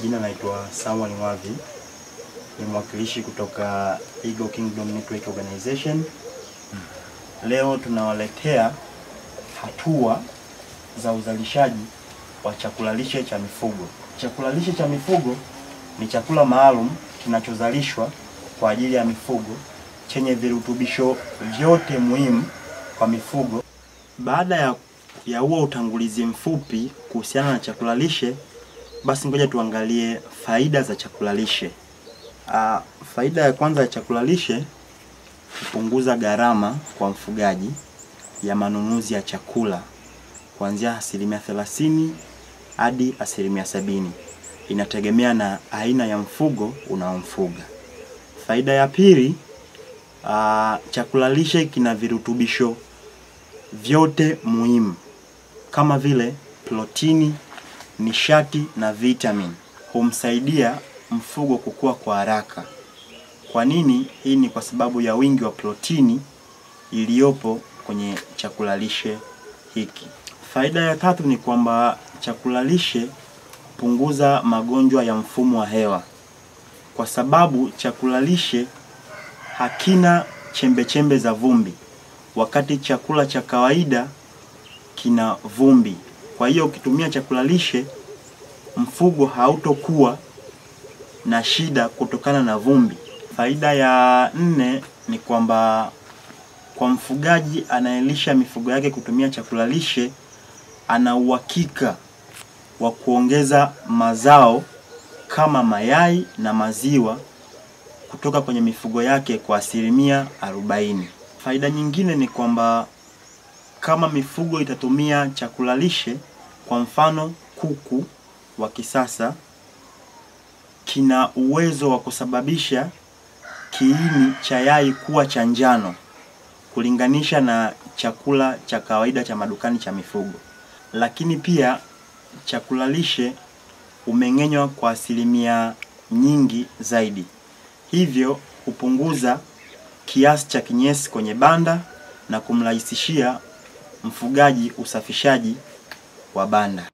majina naitwa Samuel Mwavi, ni mwakilishi kutoka Eagle Kingdom Network Organization. Leo tunawaletea hatua za uzalishaji wa chakula lishe cha mifugo. Chakula lishe cha mifugo ni chakula maalum kinachozalishwa kwa ajili ya mifugo chenye virutubisho vyote muhimu kwa mifugo. Baada ya ya huo utangulizi mfupi kuhusiana na chakula lishe, basi ngoja tuangalie faida za chakula lishe. Ah, faida ya kwanza ya chakula lishe kupunguza gharama kwa mfugaji ya manunuzi ya chakula kuanzia asilimia thelathini hadi asilimia sabini. Inategemea na aina ya mfugo unaomfuga. Faida ya pili, ah, chakula lishe kina virutubisho vyote muhimu kama vile protini, nishati na vitamin. Humsaidia mfugo kukua kwa haraka. Kwa nini? Hii ni kwa sababu ya wingi wa protini iliyopo kwenye chakula lishe hiki. Faida ya tatu ni kwamba chakula lishe punguza magonjwa ya mfumo wa hewa, kwa sababu chakula lishe hakina chembechembe chembe za vumbi, wakati chakula cha kawaida kina vumbi. Kwa hiyo ukitumia chakula lishe, mfugo hautokuwa na shida kutokana na vumbi. Faida ya nne ni kwamba kwa mfugaji anayelisha mifugo yake kutumia chakula lishe, ana uhakika wa kuongeza mazao kama mayai na maziwa kutoka kwenye mifugo yake kwa asilimia arobaini. Faida nyingine ni kwamba kama mifugo itatumia chakula lishe, kwa mfano kuku wa kisasa, kina uwezo wa kusababisha kiini cha yai kuwa cha njano kulinganisha na chakula cha kawaida cha madukani cha mifugo. Lakini pia chakula lishe umeng'enywa kwa asilimia nyingi zaidi, hivyo hupunguza kiasi cha kinyesi kwenye banda na kumrahisishia mfugaji usafishaji wa banda.